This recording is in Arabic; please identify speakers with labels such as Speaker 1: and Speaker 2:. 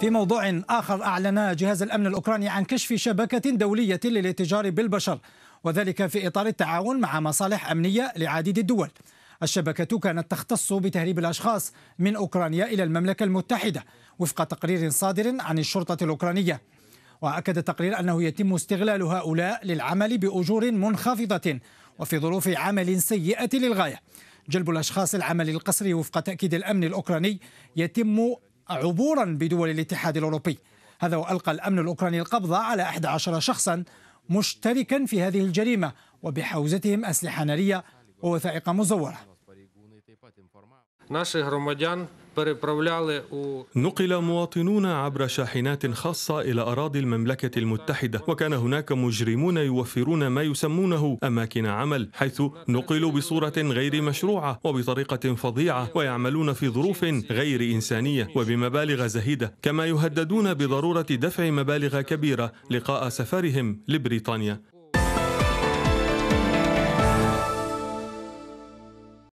Speaker 1: في موضوع آخر أعلن جهاز الأمن الأوكراني عن كشف شبكة دولية للاتجار بالبشر وذلك في إطار التعاون مع مصالح أمنية لعديد الدول. الشبكة كانت تختص بتهريب الأشخاص من أوكرانيا إلى المملكة المتحدة وفق تقرير صادر عن الشرطة الأوكرانية. وأكد التقرير أنه يتم استغلال هؤلاء للعمل بأجور منخفضة وفي ظروف عمل سيئة للغاية. جلب الأشخاص العمل القسري وفق تأكيد الأمن الأوكراني يتم عبورا بدول الاتحاد الأوروبي. هذا وألقى الأمن الأوكراني القبض على 11 شخصا مشتركا في هذه الجريمة وبحوزتهم أسلحة نارية ووثائق مزورة.
Speaker 2: نقل مواطنون عبر شاحنات خاصة إلى أراضي المملكة المتحدة وكان هناك مجرمون يوفرون ما يسمونه أماكن عمل حيث نقلوا بصورة غير مشروعة وبطريقة فظيعة ويعملون في ظروف غير إنسانية وبمبالغ زهيدة كما يهددون بضرورة دفع مبالغ كبيرة لقاء سفرهم لبريطانيا.